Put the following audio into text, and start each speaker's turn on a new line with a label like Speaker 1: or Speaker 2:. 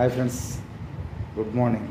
Speaker 1: Hi friends, good morning.